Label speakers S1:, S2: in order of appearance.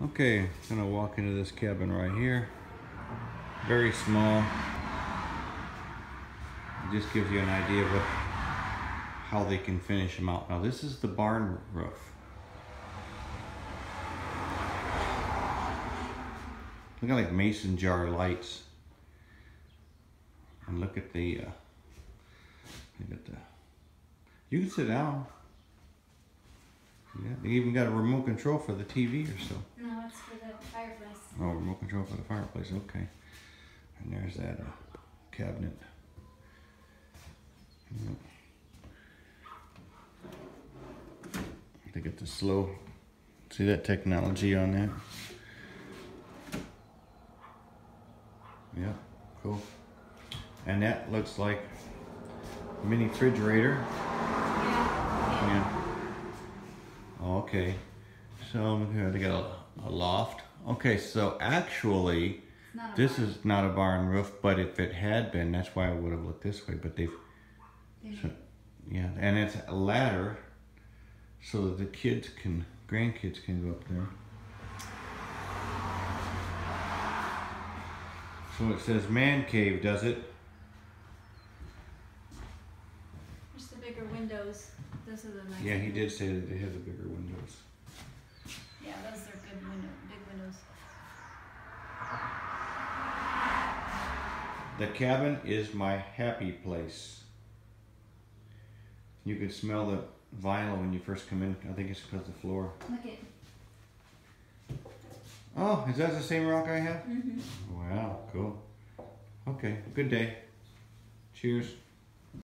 S1: Okay, gonna walk into this cabin right here. Very small. It just gives you an idea of what, how they can finish them out. Now this is the barn roof. Look at like mason jar lights. And look at the, uh, look at the, you can sit down. Yeah, they even got a remote control for the TV or so.
S2: No, it's for the fireplace.
S1: Oh, remote control for the fireplace, okay. And there's that uh, cabinet. Yep. They get the slow, see that technology on that? Yeah, cool. And that looks like a mini refrigerator.
S2: Yeah.
S1: Yeah. Okay. So here, they got a, a loft. Okay, so actually,
S2: It's not a
S1: this
S2: barn.
S1: is not a barn roof, but if it had been, that's why I would have looked this way. But they've,
S2: They-
S1: so, yeah, and it's a ladder, so that the kids can, grandkids can go up there. So it says man cave, does it?
S2: There's the bigger windows. Those are the nice.
S1: Yeah, he did say that they had the bigger windows.
S2: Yeah, those are good window, big windows.
S1: The cabin is my happy place. You can smell the vinyl when you first come in. I think it's because of the floor.
S2: Look at.
S1: Oh, is that the same rock I have?
S2: Mm-hmm.
S1: Wow, cool. Okay, good day. Cheers.